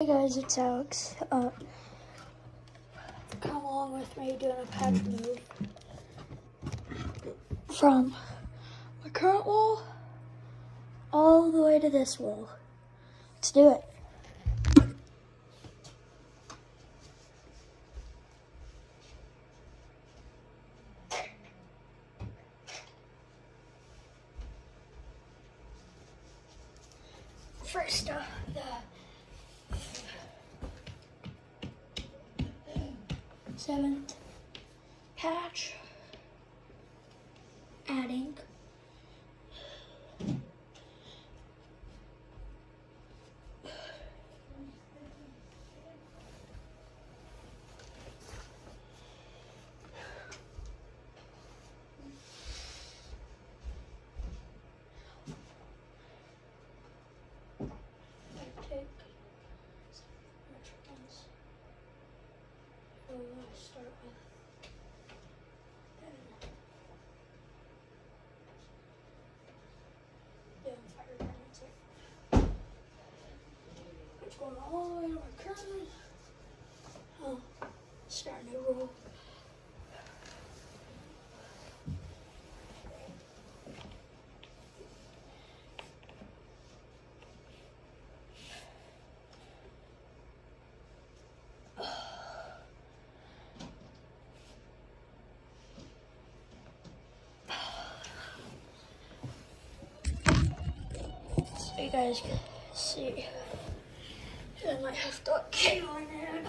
Hey guys, it's Alex. Uh, come along with me doing a patch move from my current wall all the way to this wall. Let's do it. Seventh patch, adding take which ones do I want to start with? Then, yeah, fire grenades are- Which one all the way to my current? Oh, start a new roll. So you guys can see. I might have to put Caitlin in.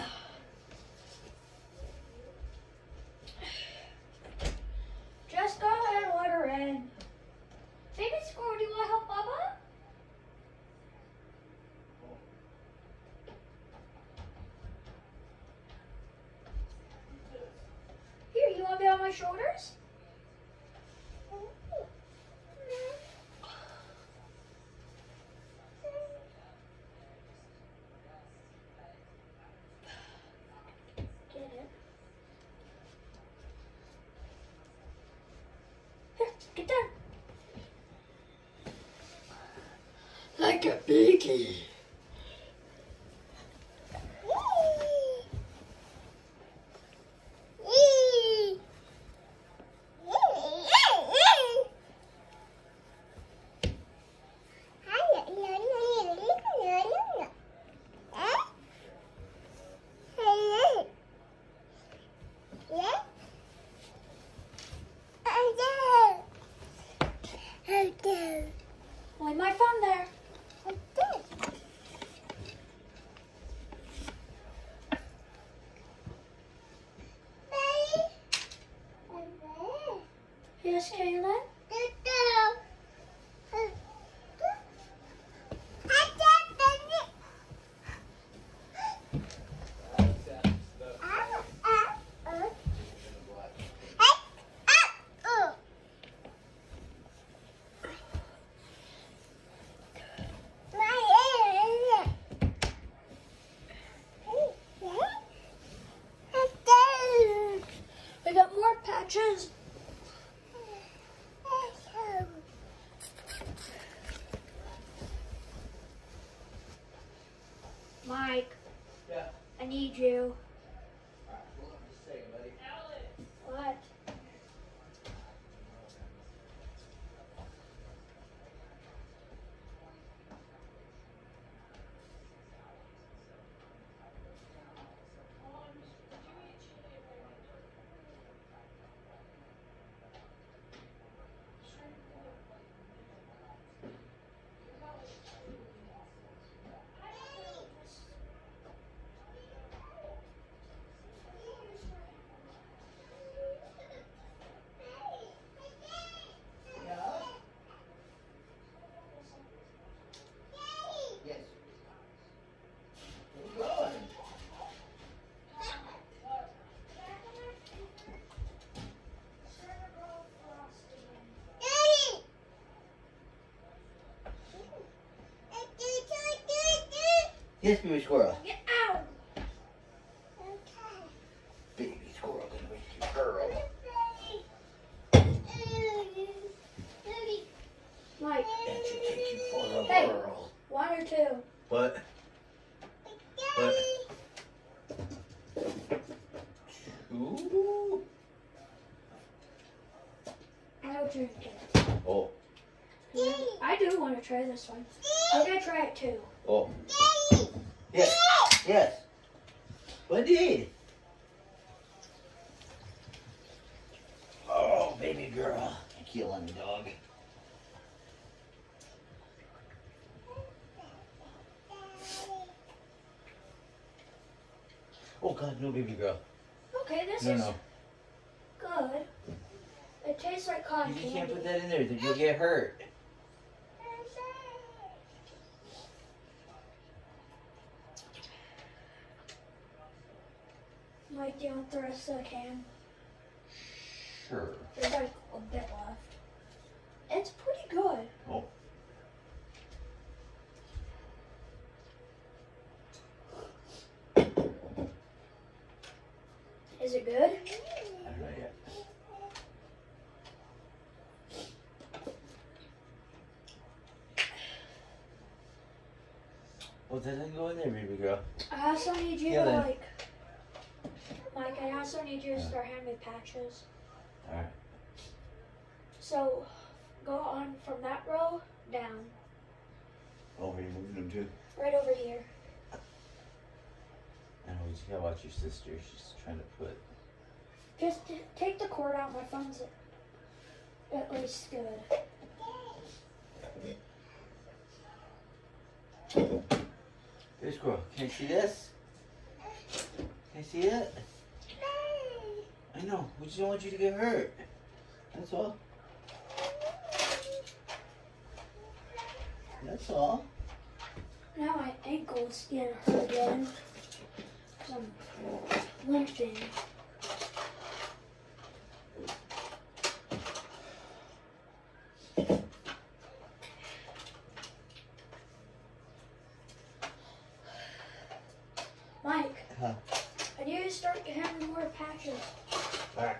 Just go ahead and her in. Baby Squirrel, do you want to help Bubba? Here, you want to be on my shoulders? Get it. Down. Like a biggie. Leave my phone Yes, baby squirrel. Get out. Okay. Baby squirrel gonna make you girl. Mike. Hey. One or two. What? Daddy. What? Two? I don't drink it. Oh. I do want to try this one. Girl. Killing the dog. Oh God, no, baby girl. Okay, this No, is no. good. It tastes like cotton You can't put that in there. You'll get hurt. Mike, do you want the rest of the can? Sure. There's like a bit left. It's pretty good. Oh. Is it good? I don't know yet. Oh, well, that didn't go in there, baby girl. I also need you Yeah, to then. like, like I also need you to start handing me patches. Alright. So, go on from that row down, Oh, are you moving them too? right over here. I know, you just gotta watch your sister. She's trying to put. Just t- take the cord out. My phone's at, at least good. Hey, squirrel. Can you see this? Can you see it? I know. We just don't want you to get hurt. That's all. That's all. Now my ankle's getting hurt again. I'm limping. Mike, Huh. I need to start having more patches. Alright.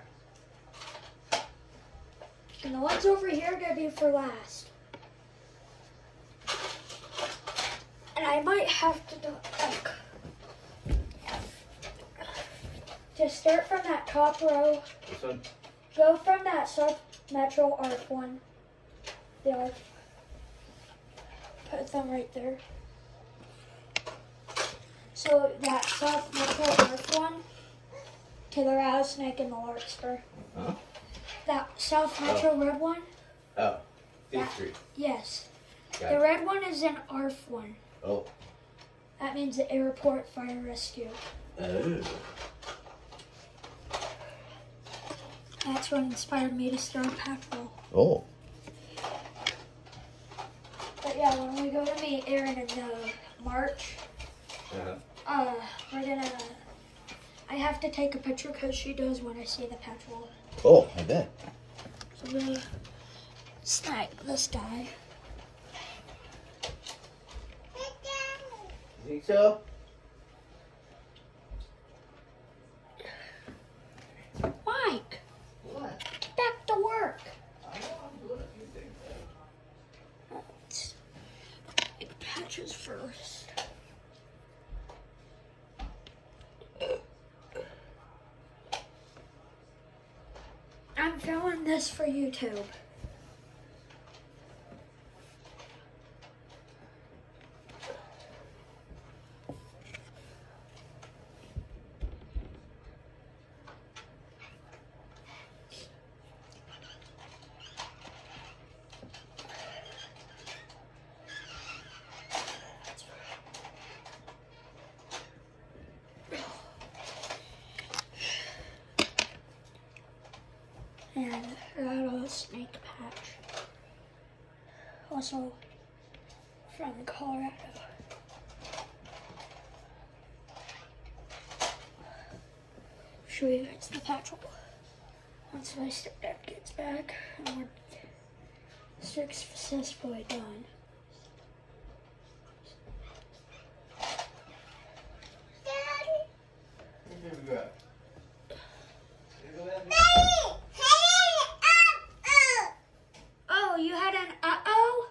And the ones over here are gonna be for last. And I might have to do like just start from that top row. This one? Go from that South Metro ARC one. The ARC. Put them right there. So that South Metro ARC one to the rattlesnake and the larkspur. Huh? That South Metro red one? Oh. These That- Yes. Got The it. red one is an ARF one. Oh. That means the Airport Fire Rescue. Oh. That's what inspired me to start Patrol. Oh. But yeah, when we go to meet Aaron in uh, March, Uh-huh. Uh, we're gonna. I have to take a picture because she does when I see the Patrol. Oh, I bet. So I'm gonna snipe this guy. You think so? Mike, What? get back to work. I know I'm doing a few things. Let's make patches first. I'm filming this for YouTube. and rattlesnake patch. Also from Colorado. Show you guys the patch. Once my stepdad gets back and we're successfully done. Hey, baby girl. You go ahead and- Oh, you had an uh oh?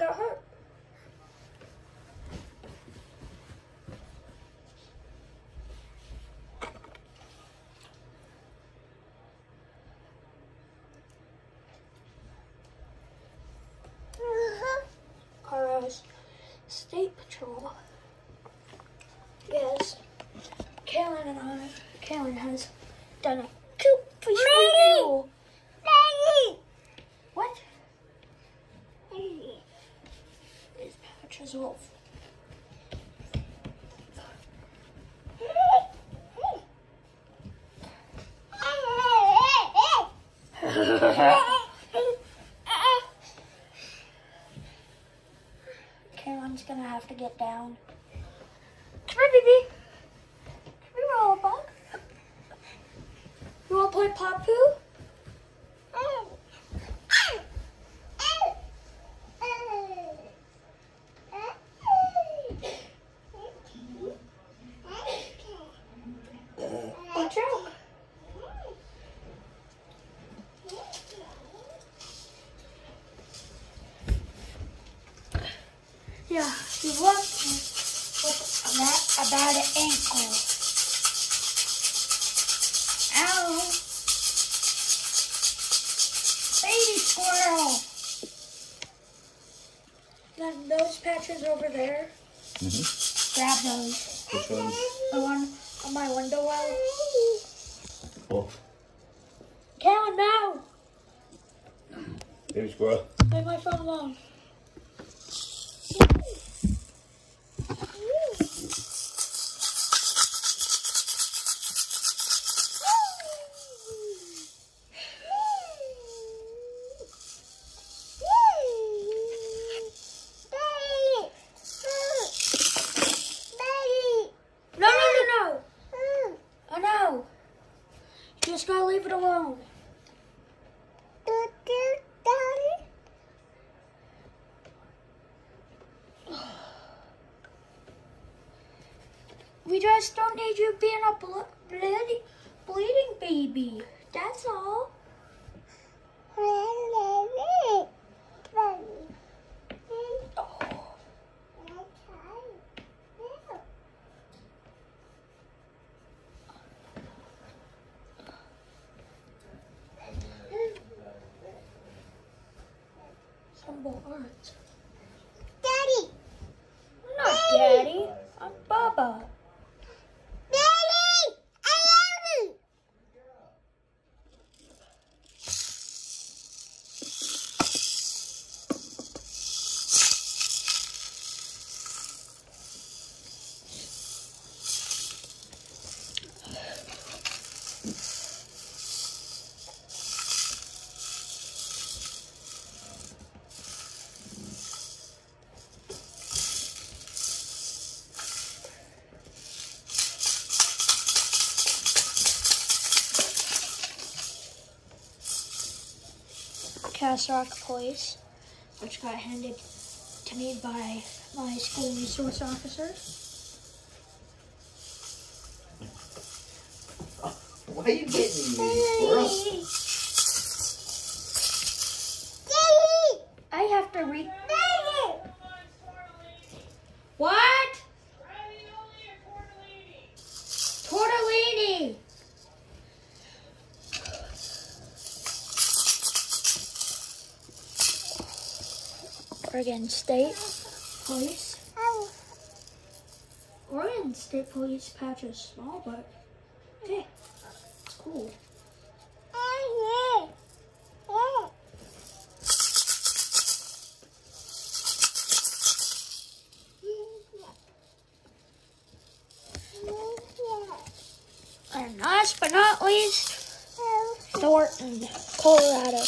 Got hurt. Cara's State Patrol. Yes, Kaylin and I, Kaylin has done a coop fish review. What? Is Patches Wolf. Caroline's gonna have to get down. Come here, baby. Come here, Rollabug. You wanna play Pop Poo? Watch out. Yeah, he me with a bad, a bad ankle. Ow! Baby squirrel! Then those patches over there, Mm-hmm. grab those. Which ones? The one on my window well. Oh, Callan, no! baby squirrel. Leave my phone alone. We just don't need you being a blo- bloody, bleeding baby. That's all. Some words. Castle Rock Police, which got handed to me by my school resource officer. Why are you getting me, squirrel? Oregon State Police. Oh. Oregon State Police patch is small, but hey, it's cool. And last but not least, Thornton, Colorado.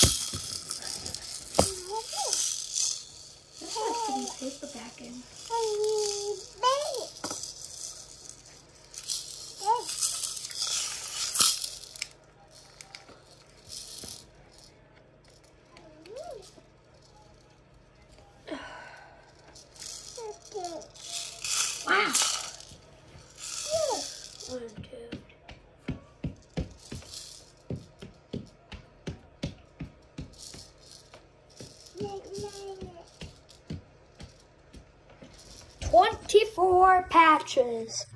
This has to back paperback patches.